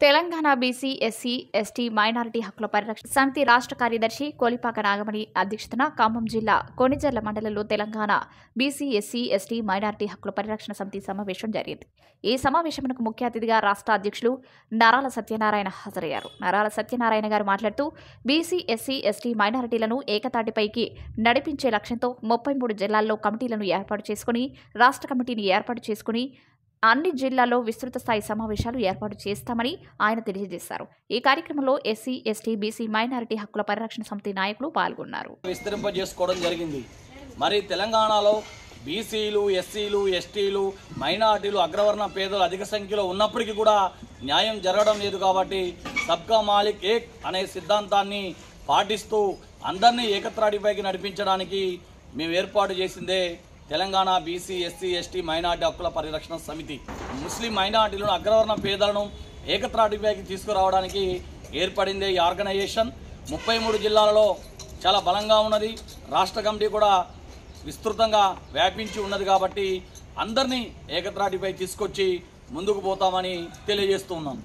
Telangana BC SC ST minority హక్కుల పరిరక్షణ సమితి రాష్ట్ర కార్యదర్శి కోలిపాక నాగమణి అధ్యక్షతన ఖమ్మం జిల్లా కొనిజర్ల మండలంలో Telangana BC SC ST minority హక్కుల పరిరక్షణ సమితి సమావేశం జరిగింది. ఈ సమావేశమునకు ముఖ్య అతిథిగా రాష్ట్ర అధ్యక్షులు నరాల సత్యనారాయణ హాజరయ్యారు. నరాల సత్యనారాయణ గారు మాట్లాడుతూ బీసీ ఎస్సీ ఎస్టీ మైనారిటీలను ఏకతాటిపైకి నడిపించే లక్ష్యంతో ముప్పై మూడు జిల్లాల్లో కమిటీలను ఏర్పాటు చేసుకుని రాష్ట్ర కమిటీని ఏర్పాటు చేసుకుని అన్ని జిల్లాల్లో విస్తృత స్థాయి సమావేశాలు ఏర్పాటు చేస్తామని ఆయన తెలియజేశారు. ఈ కార్యక్రమంలో ఎస్సీ ఎస్టీ బీసీ మైనారిటీ హక్కుల పరిరక్షణ సమితి నాయకులు పాల్గొన్నారు. విస్తరింపజేసుకోవడం జరిగింది. మరి తెలంగాణలో బీసీలు ఎస్సీలు ఎస్టీలు మైనార్టీలు అగ్రవర్ణ పేదలు అధిక సంఖ్యలో ఉన్నప్పటికీ కూడా న్యాయం జరగడం లేదు కాబట్టి సబ్కా మాలిక్ ఏక్ అనే సిద్ధాంతాన్ని పాటిస్తూ అందరినీ ఏకత్రాడిపైకి నడిపించడానికి మేము ఏర్పాటు చేసిందే Telangana BC SC ST minority హక్కుల పరిరక్షణ సమితి. ముస్లిం మైనార్టీలను అగ్రవర్ణ పేదలను ఏకత్రాటిపైకి తీసుకురావడానికి ఏర్పడిందే ఈ ఆర్గనైజేషన్. ముప్పై మూడు జిల్లాలలో చాలా బలంగా ఉన్నది. రాష్ట్ర కమిటీ కూడా విస్తృతంగా వ్యాపించి ఉన్నది కాబట్టి అందరినీ ఏకత్రాటిపై తీసుకొచ్చి ముందుకు పోతామని తెలియజేస్తూ ఉన్నాను